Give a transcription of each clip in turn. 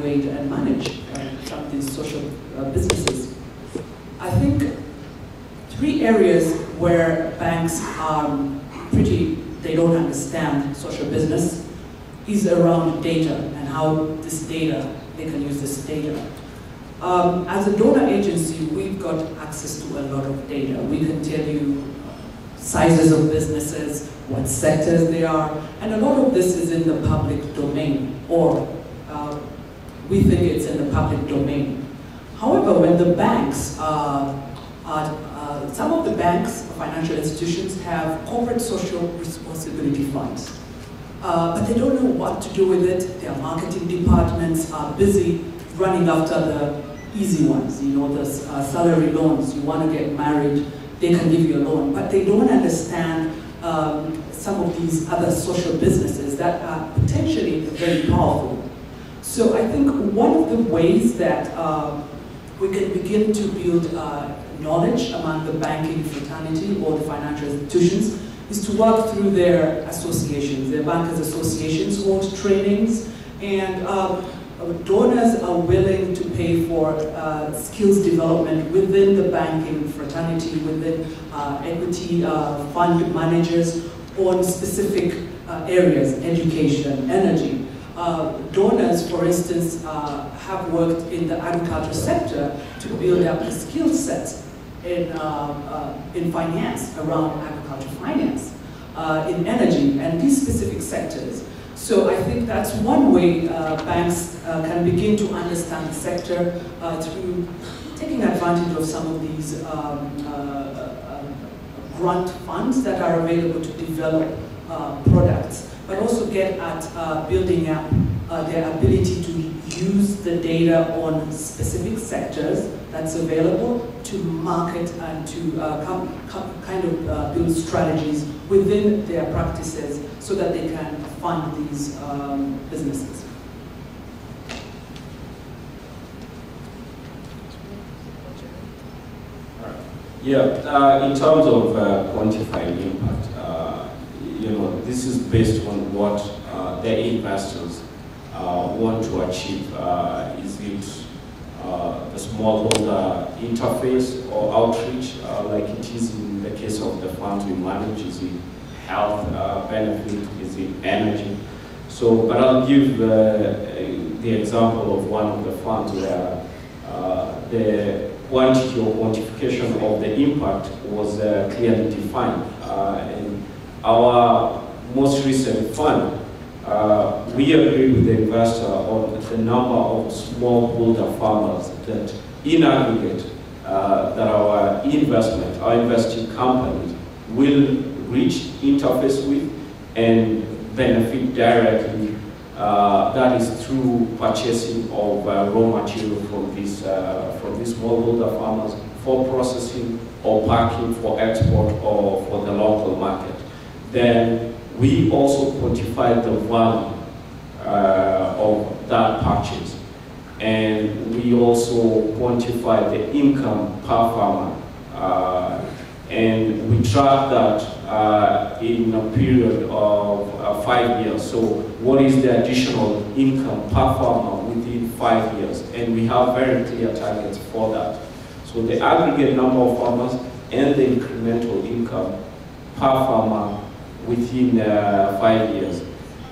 evaluate and manage uh, some of these social uh, businesses. I think three areas where banks are pretty, they don't understand social business is around data and how this data, they can use this data. Um, as a donor agency, we've got access to a lot of data. We can tell you sizes of businesses, what sectors they are, and a lot of this is in the public domain, or we think it's in the public domain. However, when the banks are, uh, some of the banks, financial institutions, have corporate social responsibility funds. Uh, but they don't know what to do with it. Their marketing departments are busy running after the easy ones, you know, the uh, salary loans. You want to get married, they can give you a loan. But they don't understand um, some of these other social businesses that are potentially very powerful. So I think one of the ways that uh, we can begin to build uh, knowledge among the banking fraternity or the financial institutions is to work through their associations. Their bankers associations hold trainings and um, donors are willing to pay for uh, skills development within the banking fraternity, within uh, equity uh, fund managers on specific uh, areas, education, energy. Uh, donors, for instance, uh, have worked in the agriculture sector to build up the skill set in, in finance, around agriculture finance, in energy, and these specific sectors. So I think that's one way uh, banks uh, can begin to understand the sector uh, through taking advantage of some of these um, uh, uh, grant funds that are available to develop uh, products, but also get at building up their ability to use the data on specific sectors that's available to market and to kind of build strategies within their practices so that they can fund these um, businesses. Yeah, uh, in terms of uh, quantifying impact, uh, this is based on what uh, their investors uh, want to achieve. Uh, is it the smallholder interface or outreach, like it is in the case of the funds we manage? Is it health benefit? Is it energy? So, but I'll give the example of one of the funds where the quantity or quantification of the impact was uh, clearly defined. Uh, in our most recent fund, uh, we agree with the investor on the number of smallholder farmers that in aggregate uh, that our investment, our investing companies will reach, interface with, and benefit directly uh, that is through purchasing of uh, raw material from these, uh, from these smallholder farmers for processing or packing for export or for the local market. Then we also quantify the value uh, of that purchase. And we also quantify the income per farmer. Uh, and we track that uh, in a period of uh, five years. So what is the additional income per farmer within five years? And we have very clear targets for that. So the aggregate number of farmers and the incremental income per farmer within uh, five years.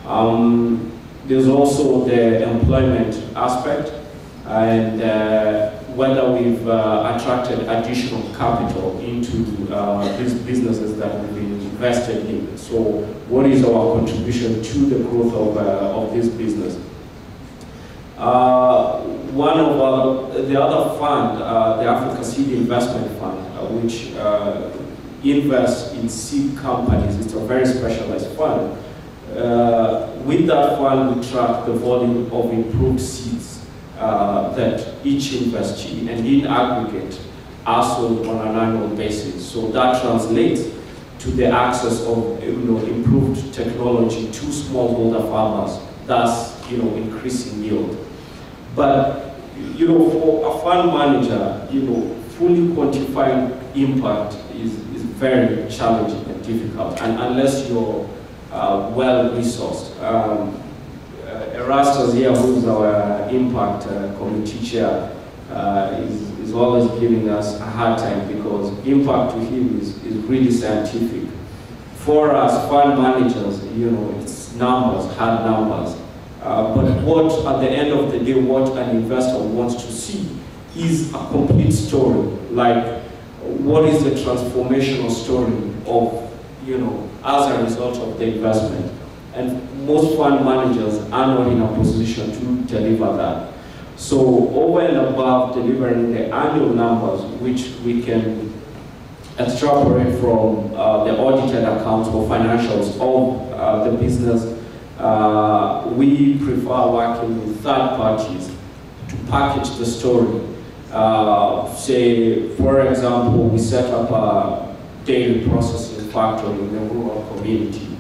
Um, there's also the employment aspect and uh, whether we've uh, attracted additional capital into these businesses that we've been invested in. So what is our contribution to the growth of, of this business? Uh, one of our, the other fund, uh, the Africa Seed Investment Fund, uh, which invests in seed companies, it's a very specialized fund. with that fund, we track the volume of improved seeds uh, that each investee and in aggregate are sold on an annual basis. So that translates to the access of you know, improved technology to smallholder farmers, thus you know, increasing yield. But you know, for a fund manager, you know, fully quantifying impact is, is very challenging and difficult, and unless you're uh, well resourced. Um, uh, Erastus here, who's our impact uh, committee chair, uh, is, is always giving us a hard time because impact to him is, is really scientific. For us fund managers, you know, it's numbers, hard numbers. Uh, but what, at the end of the day, what an investor wants to see is a complete story. Like, what is the transformational story of, you know, as a result of the investment? And most fund managers are not in a position to deliver that. So over and above delivering the annual numbers, which we can extrapolate from uh, the audited accounts or financials of uh, the business, uh, we prefer working with third parties to package the story. Uh, say, for example, we set up a dairy processing factory in the rural community.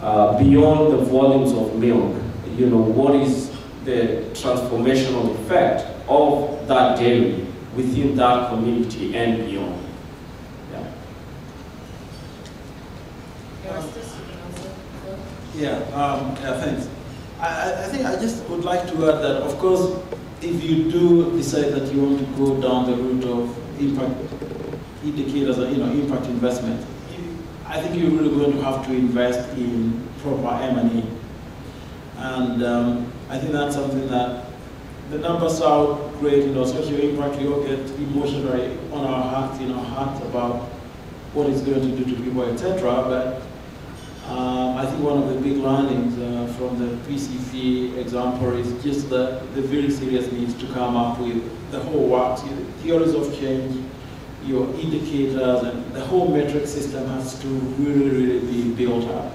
Uh, beyond the volumes of milk, you know, what is the transformational effect of that dairy within that community and beyond. Yeah. Yeah, um, yeah thanks. I, I think I just would like to add that, of course, if you do decide that you want to go down the route of impact indicators, or, you know, impact investment, I think you're really going to have to invest in proper M&E. And um, I think that's something that the numbers are great, you know, social impact, we all get emotionally on our hearts, in our hearts about what it's going to do to people, etc. But um, I think one of the big learnings uh, from the PCC example is just the, the very serious needs to come up with the whole works, theories of change, your indicators, and the whole metric system has to really, really be built up.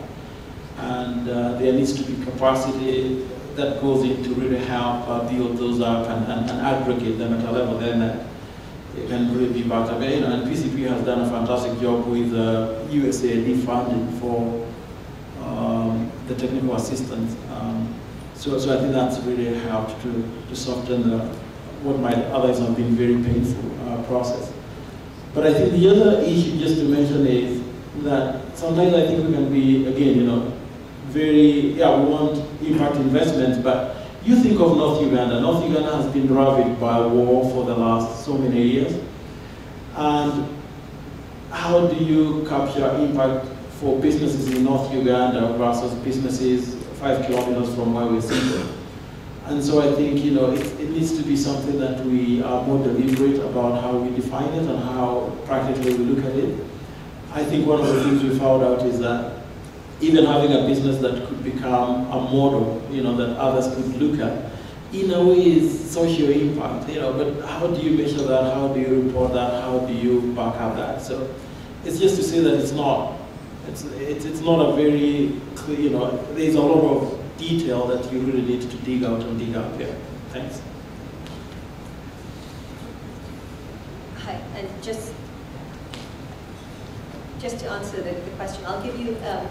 And uh, there needs to be capacity that goes in to really help uh, build those up and, and, and, aggregate them at a level then that it can really be backed up. And, PCP has done a fantastic job with uh, USAID funding for the technical assistance. Um, so, so I think that's really helped to, to soften the, what might otherwise have been very painful uh, process. But I think the other issue just to mention is that sometimes I think we can be, again, you know, very, yeah, we want impact investments, but you think of North Uganda. North Uganda has been ravaged by war for the last so many years. And how do you capture impact for businesses in North Uganda versus businesses five kilometers from where we're sitting? And so I think, you know, it, it, needs to be something that we are more deliberate about how we define it and how practically we look at it. I think one of the things we found out is that even having a business that could become a model, you know, that others could look at, in a way is social impact, you know, but how do you measure that? How do you report that? How do you back up that? So it's just to say that it's not, it's, it's, it's not a very clear, you know, there's a lot of detail that you really need to dig out and dig up here. Thanks. Hi, and just just to answer the, the question, I'll give you um,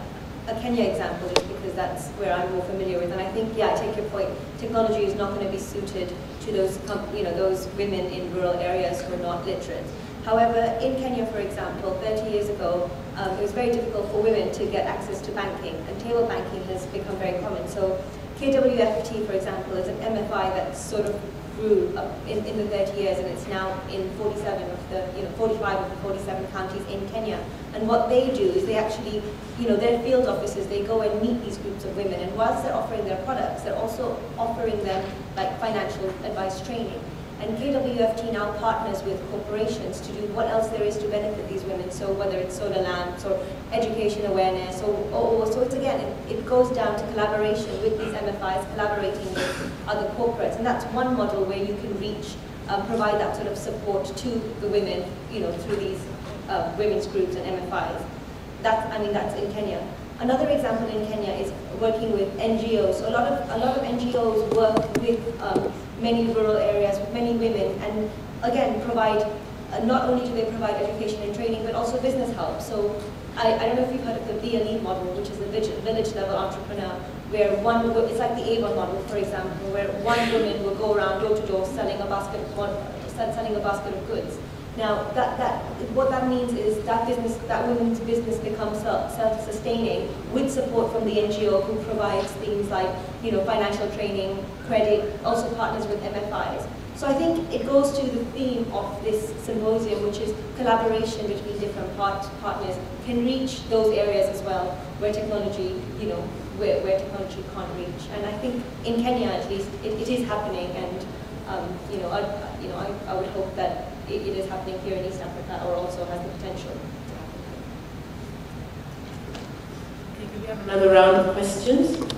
a Kenya example because that's where I'm more familiar with. And I think, yeah, I take your point. Technology is not going to be suited to those, you know, those women in rural areas who are not literate. However, in Kenya, for example, 30 years ago, um, it was very difficult for women to get access to banking, and table banking has become very common. So KWFT, for example, is an MFI that sort of grew in, in the 30 years and it's now in 47 of the, you know, 45 of the 47 counties in Kenya. And what they do is they actually, you know, their field offices, they go and meet these groups of women and whilst they're offering their products, they're also offering them like financial advice training. And KWFT now partners with corporations to do what else there is to benefit these women. So whether it's solar lamps or education awareness, or, or, so it's again, it, it, goes down to collaboration with these MFIs, collaborating with other corporates. And that's one model where you can reach, um, provide that sort of support to the women, you know, through these uh, women's groups and MFIs. That's, I mean, that's in Kenya. Another example in Kenya is working with NGOs. So a lot of a lot of NGOs work with um, many rural areas with many women and again provide, uh, not only do they provide education and training but also business help. So I, I don't know if you've heard of the Lead model which is the village level entrepreneur where one, it's like the Avon model for example where one woman will go around door to door selling a basket of, selling a basket of goods Now, that, that, what that means is that business, that women's business becomes self- self-sustaining with support from the NGO who provides things like, you know, financial training, credit, also partners with MFIs. So I think it goes to the theme of this symposium, which is collaboration between different part, partners can reach those areas as well where technology, you know, where, where technology can't reach. And I think in Kenya at least, it, it is happening and, um, you know, I, you know, I, I would hope that it, it is happening here in East Africa or also has the potential to happen. Okay, we have another round of questions?